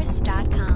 Infowars.com.